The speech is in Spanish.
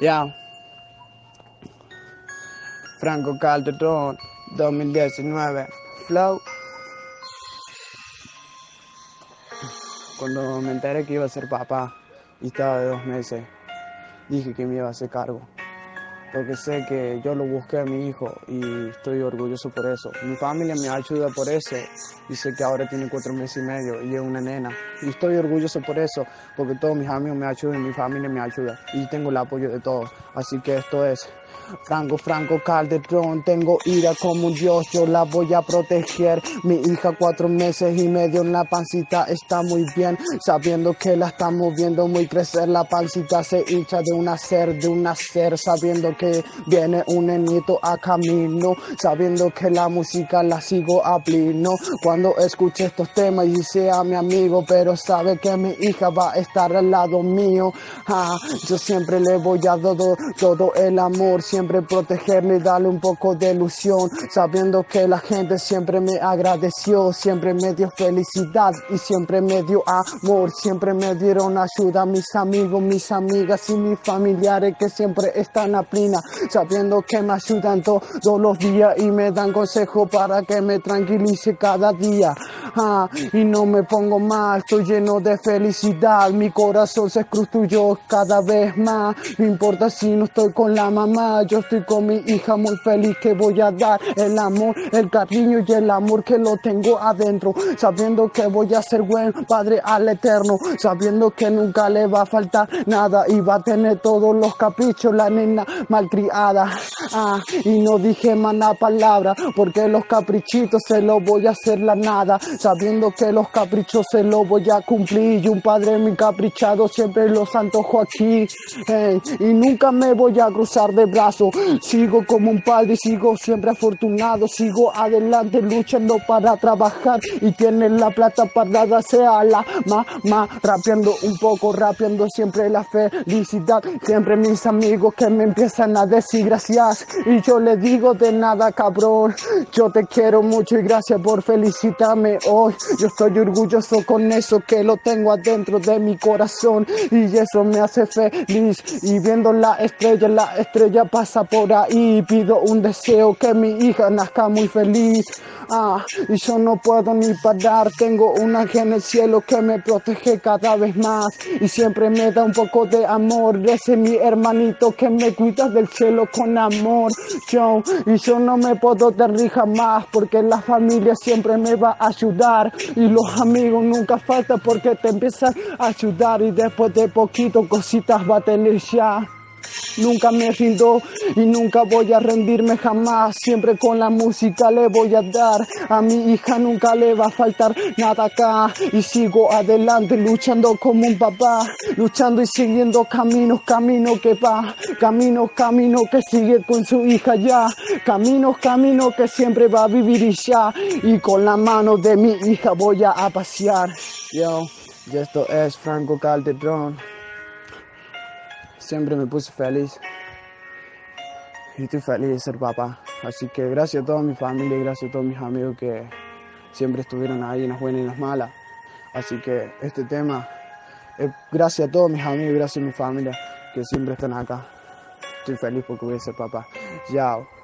Ya. Franco Calderón, 2019. Flow. Cuando me enteré que iba a ser papá y estaba de dos meses, dije que me iba a hacer cargo. Porque sé que yo lo busqué a mi hijo y estoy orgulloso por eso. Mi familia me ayuda por eso y sé que ahora tiene cuatro meses y medio y es una nena. Y estoy orgulloso por eso, porque todos mis amigos me ayudan, mi familia me ayuda y tengo el apoyo de todos. Así que esto es Franco, Franco Calderón, tengo ira como un dios, yo la voy a proteger. Mi hija cuatro meses y medio en la pancita está muy bien, sabiendo que la estamos viendo muy crecer. La pancita se hincha de un nacer, de un nacer, sabiendo que viene un nenito a camino, sabiendo que la música la sigo a pleno. Cuando escuche estos temas y sea mi amigo, pero sabe que mi hija va a estar al lado mío. Ah, yo siempre le voy a dar todo, el amor, siempre protegerle y darle un poco de ilusión, sabiendo que la gente siempre me agradeció, siempre me dio felicidad y siempre me dio amor, siempre me dieron ayuda mis amigos, mis amigas y mis familiares que siempre están a sabiendo que me ayudan todos los días y me dan consejo para que me tranquilice cada día. Ah, y no me pongo mal, estoy lleno de felicidad, mi corazón se construyó cada vez más, no importa si no estoy con la mamá, yo estoy con mi hija muy feliz que voy a dar el amor, el cariño y el amor que lo tengo adentro, sabiendo que voy a ser buen padre al eterno, sabiendo que nunca le va a faltar nada y va a tener todos los caprichos, la nena malcriada. Ah, y no dije mala palabra, porque los caprichitos se los voy a hacer la nada, sabiendo que los caprichos se los voy a cumplir. Y un padre muy caprichado siempre los antojo aquí. Y nunca me voy a cruzar de brazos. Sigo como un padre, sigo siempre afortunado, sigo adelante luchando para trabajar y tienen la plata para darse a la mamá, rapeando un poco, rapeando siempre la felicidad. Siempre mis amigos que me empiezan a decir gracias y yo le digo de nada cabrón. Yo te quiero mucho y gracias por felicitarme hoy. Yo estoy orgulloso con eso que lo tengo adentro de mi corazón y eso me hace feliz. Y viendo la estrella, la estrella pasa por ahí. Pido un deseo que mi hija nazca muy feliz. Ah, y yo no puedo ni parar. Tengo un ángel en el cielo que me protege cada vez más y siempre me da un poco de amor. Ese es mi hermanito que me cuida del cielo con amor. Yo, y yo no me puedo derrir jamás porque la familia siempre me va a ayudar y los amigos nunca faltan porque te empiezan a ayudar y después de poquito cositas va a tener ya. Nunca me rindo y nunca voy a rendirme jamás. Siempre con la música le voy a dar. A mi hija nunca le va a faltar nada acá. Y sigo adelante luchando como un papá. Luchando y siguiendo caminos, camino que va. Caminos, camino que sigue con su hija ya. Caminos, camino que siempre va a vivir y ya. Y con la mano de mi hija voy a, a pasear. Yo, y esto es Franco Calderón siempre me puse feliz. Y estoy feliz de ser papá. Así que gracias a toda mi familia y gracias a todos mis amigos que siempre estuvieron ahí en las buenas y en las malas. Así que este tema es gracias a todos mis amigos y gracias a mi familia que siempre están acá. Estoy feliz porque voy a ser papá. Chao.